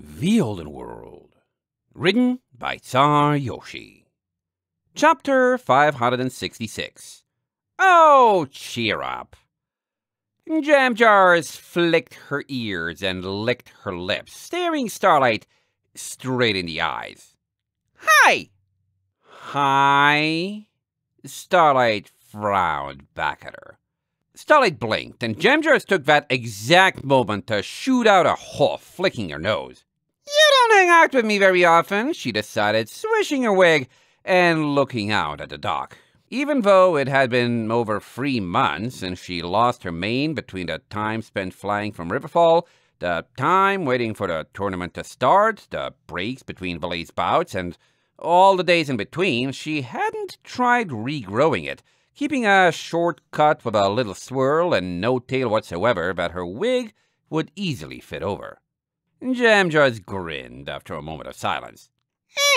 The Olden World. Written by Czar Yoshi. Chapter 566. Oh, cheer up. Jam Jars flicked her ears and licked her lips, staring Starlight straight in the eyes. Hi! Hi? Starlight frowned back at her. Starlight blinked, and Jamjars took that exact moment to shoot out a hoof, flicking her nose. Don't hang out with me very often, she decided, swishing her wig and looking out at the dock. Even though it had been over three months since she lost her mane between the time spent flying from Riverfall, the time waiting for the tournament to start, the breaks between Valet's bouts, and all the days in between, she hadn't tried regrowing it, keeping a short cut with a little swirl and no tail whatsoever that her wig would easily fit over. Jamjars grinned after a moment of silence.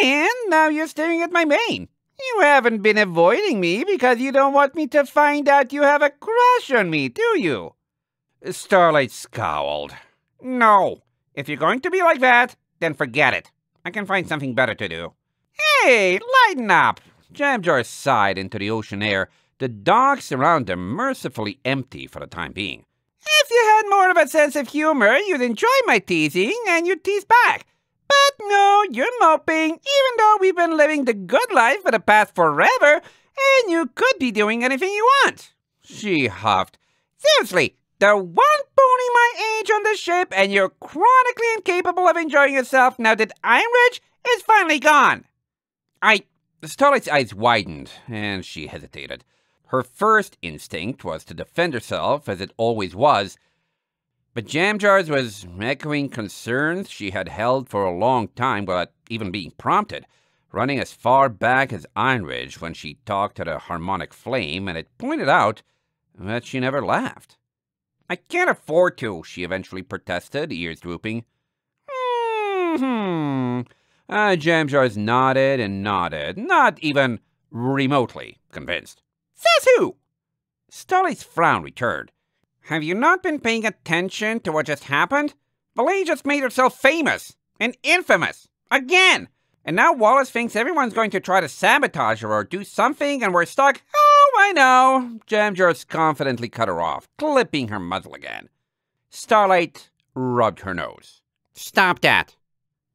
And now you're staring at my mane. You haven't been avoiding me because you don't want me to find out you have a crush on me, do you? Starlight scowled. No. If you're going to be like that, then forget it. I can find something better to do. Hey, lighten up! Jamjar sighed into the ocean air the docks around them mercifully empty for the time being. If you had more of a sense of humor, you'd enjoy my teasing and you'd tease back. But no, you're moping, even though we've been living the good life for the past forever, and you could be doing anything you want. She huffed. Seriously, the one pony my age on the ship, and you're chronically incapable of enjoying yourself now that Ironridge is finally gone. I. Starlight's eyes widened, and she hesitated. Her first instinct was to defend herself, as it always was, but Jamjars was echoing concerns she had held for a long time without even being prompted, running as far back as Ironridge when she talked to the harmonic flame, and it pointed out that she never laughed. I can't afford to, she eventually protested, ears drooping. Mm-hmm. Uh, Jamjars nodded and nodded, not even remotely convinced. Says who? Starlight's frown returned. Have you not been paying attention to what just happened? Valet just made herself famous and infamous again. And now Wallace thinks everyone's going to try to sabotage her or do something, and we're stuck. Oh, I know. Jamjars confidently cut her off, clipping her muzzle again. Starlight rubbed her nose. Stop that.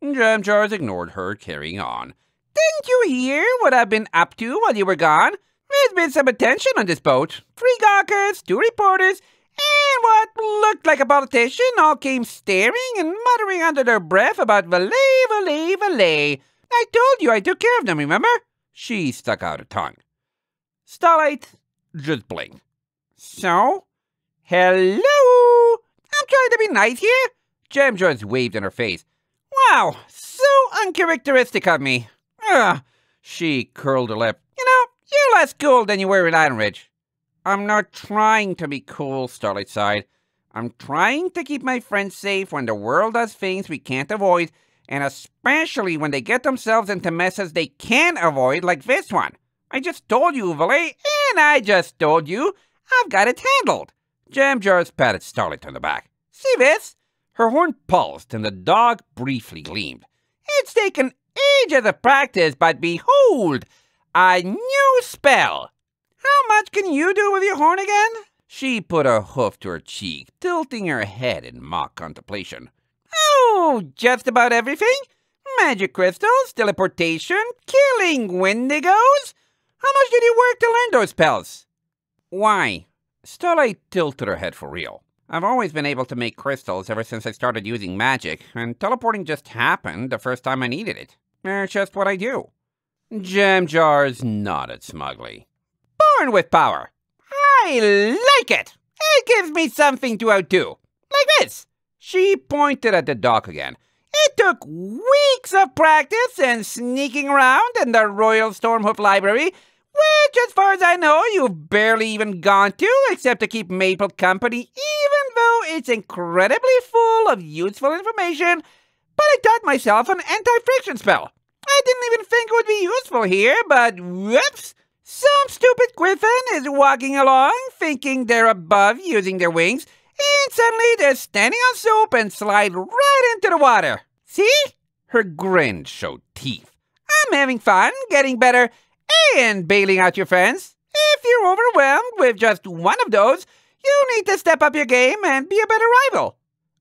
Jamjars ignored her, carrying on. Didn't you hear what I've been up to while you were gone? There's been some attention on this boat. Three gawkers, two reporters, and what looked like a politician all came staring and muttering under their breath about valet, valet, valet. I told you I took care of them, remember? She stuck out her tongue. Starlight just blinked. So? Hello? I'm trying to be nice here. Jamjars waved in her face. Wow, so uncharacteristic of me. Ugh. She curled her lip. You know, you're less cool than you were in Ironridge. I'm not trying to be cool, Starlight sighed. I'm trying to keep my friends safe when the world does things we can't avoid, and especially when they get themselves into messes they can avoid, like this one. I just told you, Valet, and I just told you, I've got it handled. Jam Jamjars patted Starlight on the back. See this? Her horn pulsed, and the dog briefly gleamed. It's taken ages of practice, but behold, a new spell. How much can you do with your horn again? She put a hoof to her cheek, tilting her head in mock contemplation. Oh, just about everything. Magic crystals, teleportation, killing wendigos. How much did you work to learn those spells? Why? Starlight tilted her head for real. I've always been able to make crystals ever since I started using magic, and teleporting just happened the first time I needed it. It's just what I do. Jamjars nodded smugly. Born with power. I like it. It gives me something to outdo. Like this. She pointed at the dock again. It took weeks of practice and sneaking around in the Royal Stormhoof Library, which, as far as I know, you've barely even gone to, except to keep Maple company, even though it's incredibly full of useful information. But I taught myself an anti-friction spell. I didn't even think it would be useful here, but whoops! Some stupid griffin is walking along, thinking they're above using their wings, and suddenly they're standing on soup and slide right into the water. See? Her grin showed teeth. I'm having fun, getting better, and bailing out your friends. If you're overwhelmed with just one of those, you need to step up your game and be a better rival.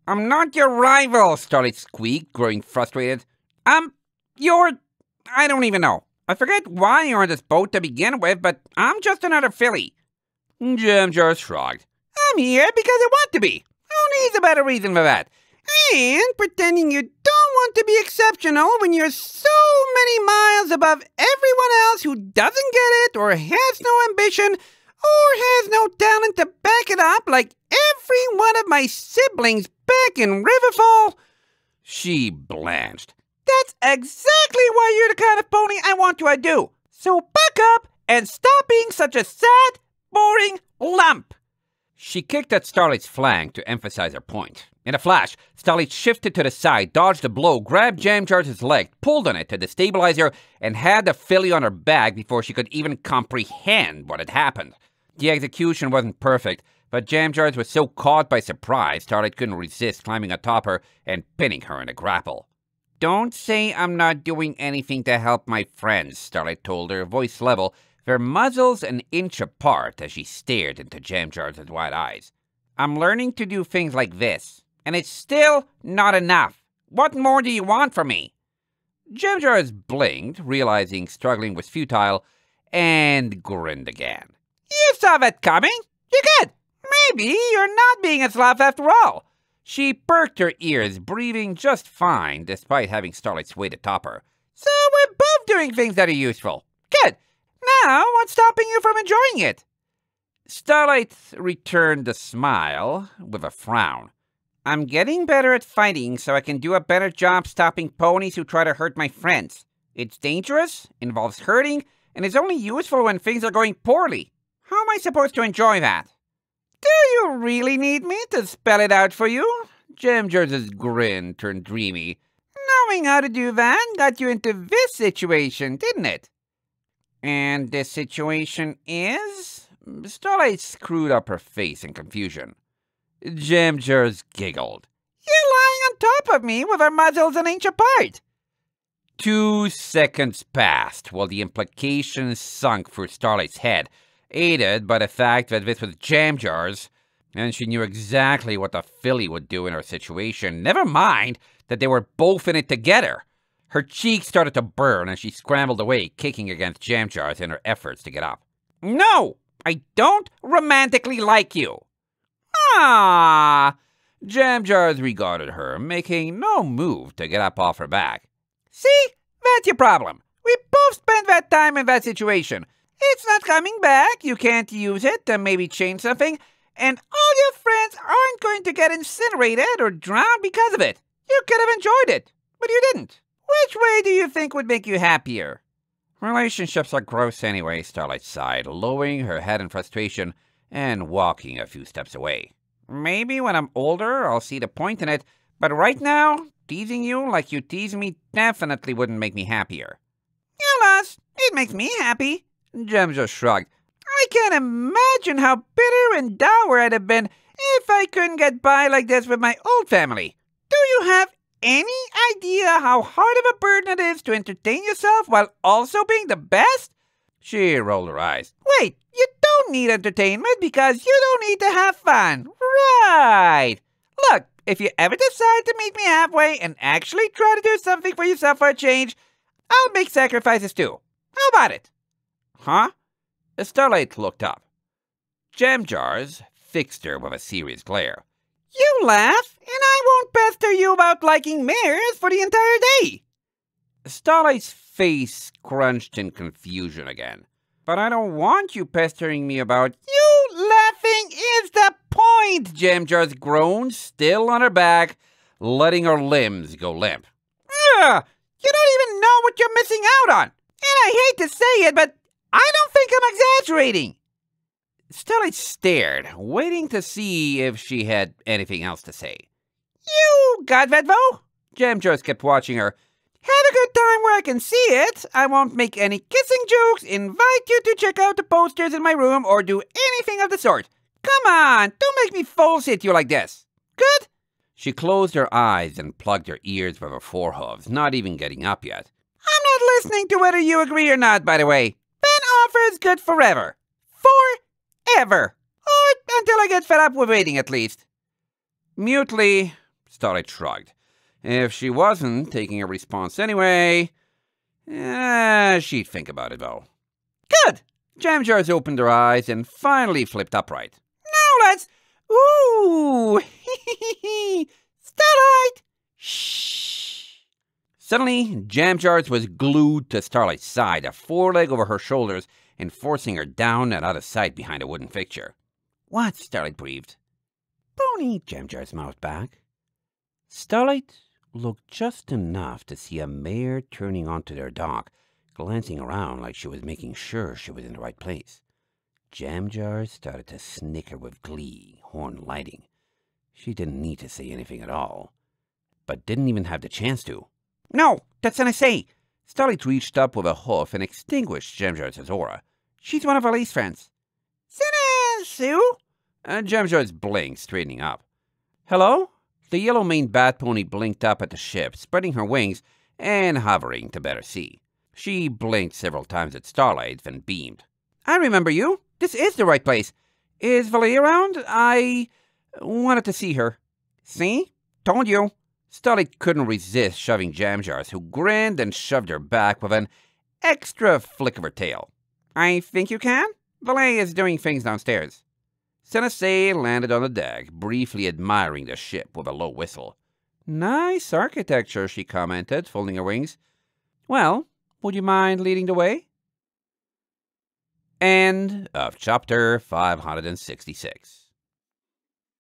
I'm not your rival, Starlight Squeak, growing frustrated. I'm your... I don't even know. I forget why you're on this boat to begin with, but I'm just another filly. Jim just shrugged. I'm here because I want to be. Who needs a better reason for that? And pretending you don't want to be exceptional when you're so many miles above everyone else who doesn't get it or has no ambition or has no talent to back it up like every one of my siblings back in Riverfall. She blanched. That's exactly why you're the kind of pony I want you to do. So buck up and stop being such a sad, boring lump. She kicked at Starlight's flank to emphasize her point. In a flash, Starlight shifted to the side, dodged the blow, grabbed Jamjar's leg, pulled on it to destabilize her, and had the filly on her back before she could even comprehend what had happened. The execution wasn't perfect, but Jamjars was so caught by surprise, Starlight couldn't resist climbing atop her and pinning her in a grapple. Don't say I'm not doing anything to help my friends, Starlight told her, voice level, their muzzles an inch apart as she stared into Jamjar's wide eyes. I'm learning to do things like this, and it's still not enough. What more do you want from me? Jamjars blinked, realizing struggling was futile, and grinned again. You saw that coming. You good. Maybe you're not being a sloth after all. She perked her ears, breathing just fine despite having Starlight's weight atop her. So we're both doing things that are useful. Good. Now, what's stopping you from enjoying it? Starlight returned the smile with a frown. I'm getting better at fighting so I can do a better job stopping ponies who try to hurt my friends. It's dangerous, involves hurting, and is only useful when things are going poorly. How am I supposed to enjoy that? Do you really need me to spell it out for you? Jamjar's grin turned dreamy. Knowing how to do that got you into this situation, didn't it? And this situation is? Starlight screwed up her face in confusion. Jamjars giggled. You're lying on top of me with our muzzles an inch apart. Two seconds passed while the implications sunk through Starlight's head, aided by the fact that this was Jamjars, and she knew exactly what the filly would do in her situation, never mind that they were both in it together. Her cheeks started to burn and she scrambled away, kicking against Jamjars in her efforts to get up. No, I don't romantically like you. Ah! Jamjars regarded her, making no move to get up off her back. See? That's your problem. We both spent that time in that situation. It's not coming back. You can't use it to maybe change something. And all your friends aren't going to get incinerated or drowned because of it. You could have enjoyed it, but you didn't. Which way do you think would make you happier? Relationships are gross anyway, Starlight sighed, lowering her head in frustration and walking a few steps away. Maybe when I'm older, I'll see the point in it, but right now, teasing you like you tease me definitely wouldn't make me happier. Alas, it makes me happy. Jem just shrugged. I can't imagine how bitter and dour I'd have been if I couldn't get by like this with my old family. Do you have any idea how hard of a burden it is to entertain yourself while also being the best? She rolled her eyes. Wait, you don't need entertainment because you don't need to have fun. Right. Look, if you ever decide to meet me halfway and actually try to do something for yourself for a change, I'll make sacrifices too. How about it? Huh? Starlight looked up. Jamjars fixed her with a serious glare. You laugh, and I won't pester you about liking mares for the entire day. Starlight's face crunched in confusion again. But I don't want you pestering me about. You laughing is the point, Jamjars groaned, still on her back, letting her limbs go limp. Ugh, you don't even know what you're missing out on. And I hate to say it, but I don't think I'm exaggerating. Starlight stared, waiting to see if she had anything else to say. You got Vedvo? Jamjars kept watching her. Have a good time where I can see it. I won't make any kissing jokes, invite you to check out the posters in my room, or do anything of the sort. Come on, don't make me false hit you like this. Good? She closed her eyes and plugged her ears with her forehooves, not even getting up yet. I'm not listening to whether you agree or not, by the way. Offers good forever. Forever. Or until I get fed up with waiting, at least. Mutely, Starlight shrugged. If she wasn't taking a response anyway, eh, she'd think about it, though. Good! Jam Jars opened her eyes and finally flipped upright. Now let's... Ooh! Starlight! Shh! Suddenly, Jam Jars was glued to Starlight's side, a foreleg over her shoulders, and forcing her down and out of sight behind a wooden fixture. What? Starlight breathed. Pony, Jamjar's mouth back. Starlight looked just enough to see a mare turning onto their dock, glancing around like she was making sure she was in the right place. Jamjar started to snicker with glee, horn lighting. She didn't need to say anything at all, but didn't even have the chance to. No, that's an I say. Starlight reached up with a hoof and extinguished Jam aura. She's one of our least friends. Sinna, Sue? Uh, Jam Jars blinked, straightening up. Hello? The yellow maned bat pony blinked up at the ship, spreading her wings and hovering to better see. She blinked several times at Starlight, then beamed. I remember you. This is the right place. Is Valet around? I wanted to see her. See? Told you. Starlight couldn't resist shoving Jam Jars, who grinned and shoved her back with an extra flick of her tail. I think you can? Valet is doing things downstairs. Senase landed on the deck, briefly admiring the ship with a low whistle. Nice architecture, she commented, folding her wings. Well, would you mind leading the way? End of chapter 566.